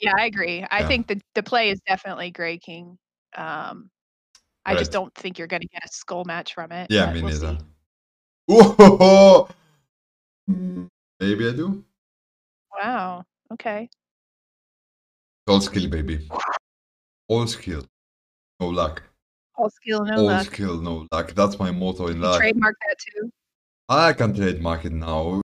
Yeah, I agree. I Yeah. think the the play is definitely Gray King. Um, I just don't think you're gonna get a skull match from it, Yeah, but me we'll neither. see. Maybe I do. Wow, okay. All skill, baby. All skill. No luck. All skill, no All luck. skill, no luck. That's my motto in life. trademark that too? I can trademark it now.